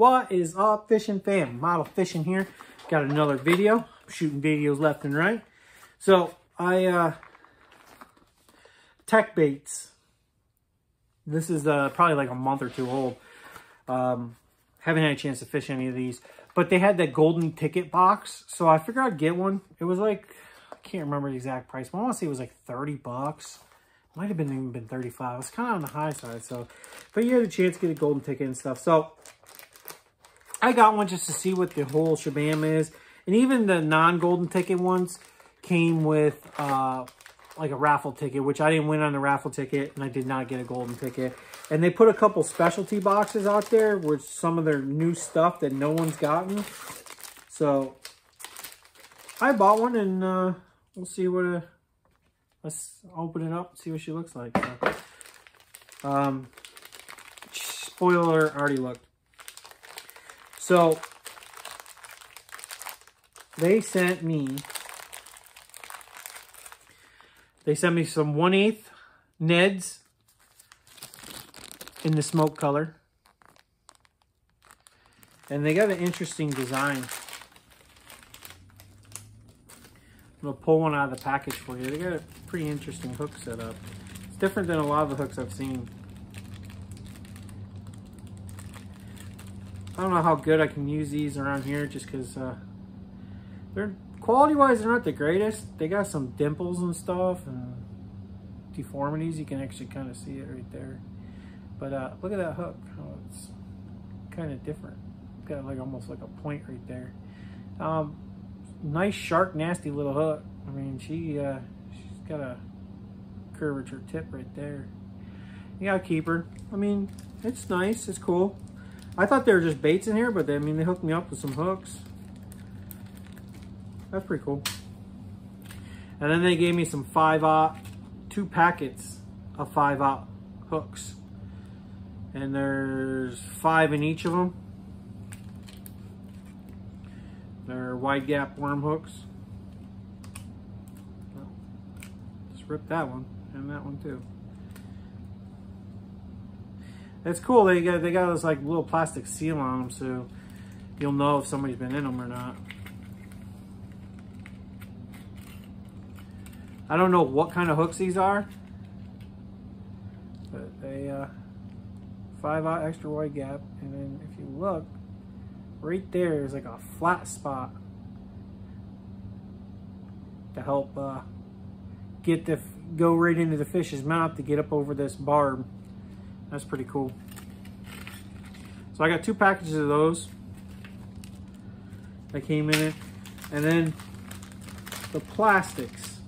What is up, fishing fam? MOD-L fishing here. Got another video. I'm shooting videos left and right. So I uh Tec-Baits. This is uh probably like a month or two old. Um haven't had a chance to fish any of these. But they had that golden ticket box. So I figured I'd get one. It was like I can't remember the exact price, but I want to say it was like 30 bucks. Might have been even been 35. it's kind of on the high side. So, but you had a chance to get a golden ticket and stuff. So I got one just to see what the whole shabam is. And even the non-golden ticket ones came with uh, like a raffle ticket, which I didn't win on the raffle ticket, and I did not get a golden ticket. And they put a couple specialty boxes out there with some of their new stuff that no one's gotten. So I bought one, and uh, we'll see what. Uh, let's open it up, see what she looks like. So, um, spoiler already looked. So they sent me, they sent me some 1 8 Neds in the smoke color. And they got an interesting design. I'm going to pull one out of the package for you. They got a pretty interesting hook set up. It's different than a lot of the hooks I've seen. I don't know how good I can use these around here just because uh, they're quality-wise, they're not the greatest. They got some dimples and stuff and deformities. You can actually kind of see it right there. But uh, look at that hook. Oh, it's kind of different. Got like almost like a point right there. Um, nice, sharp, nasty little hook. I mean, she uh, she's got a curvature tip right there. You got a keeper. I mean, it's nice. It's cool. I thought they were just baits in here, but they, I mean, they hooked me up with some hooks. That's pretty cool. And then they gave me some 5-aught, two packets of 5-aught hooks. And there's five in each of them. They're wide gap worm hooks. Just rip that one and that one too. It's cool. They got they got this like little plastic seal on them, so you'll know if somebody's been in them or not. I don't know what kind of hooks these are, but they uh, five aught extra wide gap, and then if you look, right there is like a flat spot to help uh, get the go right into the fish's mouth to get up over this barb. That's pretty cool. So I got two packages of those that came in it. And then the plastics.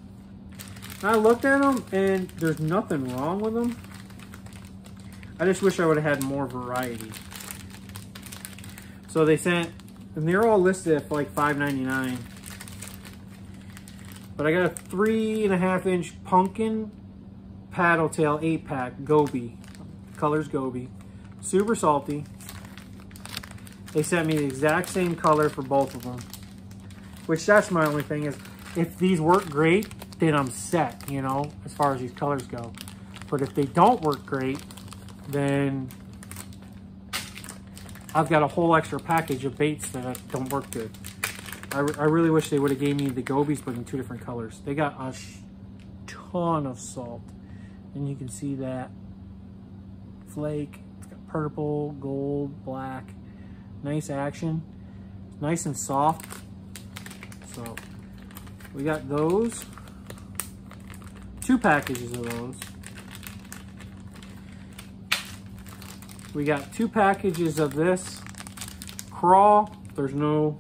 I looked at them and there's nothing wrong with them. I just wish I would have had more variety. So they sent, and they're all listed for like $5.99. But I got a three and a half inch pumpkin paddle tail eight pack Goby color's Goby. Super salty. They sent me the exact same color for both of them. Which that's my only thing is, if these work great, then I'm set, you know, as far as these colors go. But if they don't work great, then I've got a whole extra package of baits that don't work good. I, I really wish they would have gave me the gobies, but in two different colors. They got a ton of salt. And you can see that flake. It's got purple, gold, black. Nice action. Nice and soft. So we got those. Two packages of those. We got two packages of this crawl. There's no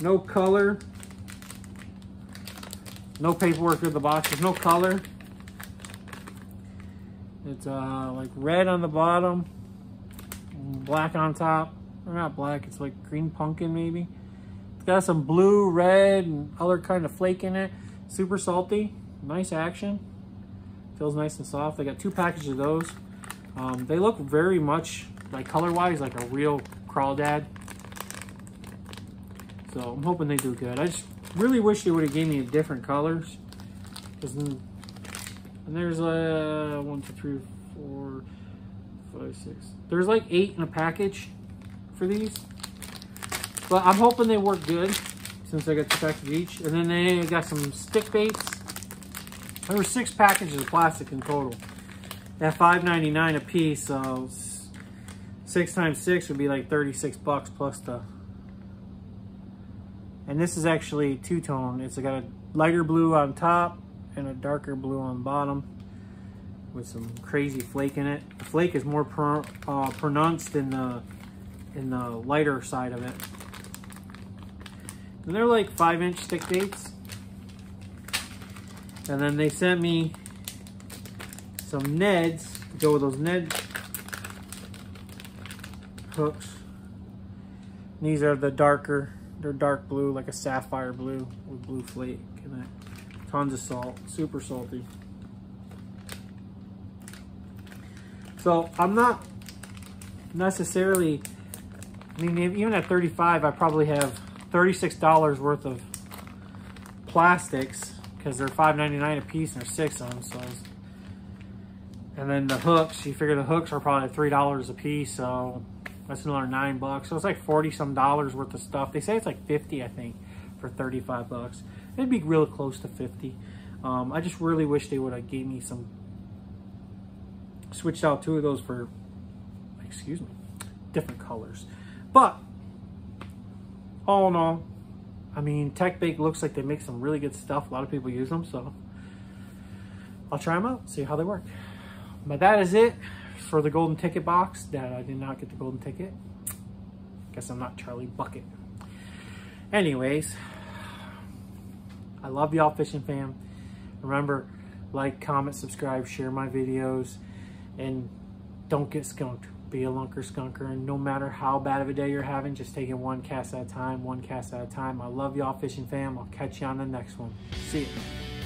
no color. No paperwork in the box. There's no color. It's uh, like red on the bottom, black on top. Or not black, it's like green pumpkin maybe. It's got some blue, red, and other kind of flake in it. Super salty, nice action. Feels nice and soft. I got two packages of those. Um, they look very much, like color-wise, like a real crawdad. So I'm hoping they do good. I just really wish they would have gave me different colors. Because and there's uh, one, two, three, four, five, six. There's like eight in a package. for these. But I'm hoping they work good since I got the package each. And then they got some stick baits. There were six packages of plastic in total. At $5.99 a piece, so six times six would be like 36 bucks plus the... And this is actually two-tone. It's got a lighter blue on top and a darker blue on bottom with some crazy flake in it. The flake is more per, uh, pronounced in the in the lighter side of it. And they're like five inch stick baits. And then they sent me some Neds to go with those Ned hooks. And these are the darker, they're dark blue, like a sapphire blue with blue flake in it. Tons of salt, super salty. So I'm not necessarily, I mean, even at 35, I probably have $36 worth of plastics because they're $5.99 a piece and there's six of them. So, and then the hooks, you figure the hooks are probably $3 a piece. So that's another nine bucks. So it's like 40 some dollars worth of stuff. They say it's like 50, I think, for 35 bucks. It'd be real close to 50. Um, I just really wish they would have gave me some switched out two of those for, excuse me, different colors. But, all in all, I mean, Tec-Bait looks like they make some really good stuff. A lot of people use them, so I'll try them out, see how they work. But that is it for the golden ticket box that I did not get the golden ticket. Guess I'm not Charlie Bucket. Anyways, I love y'all fishing fam. Remember, like, comment, subscribe, share my videos and don't get skunked. Be a lunker skunker, and no matter how bad of a day you're having, just take it one cast at a time, one cast at a time. I love y'all fishing fam. I'll catch you on the next one. See you.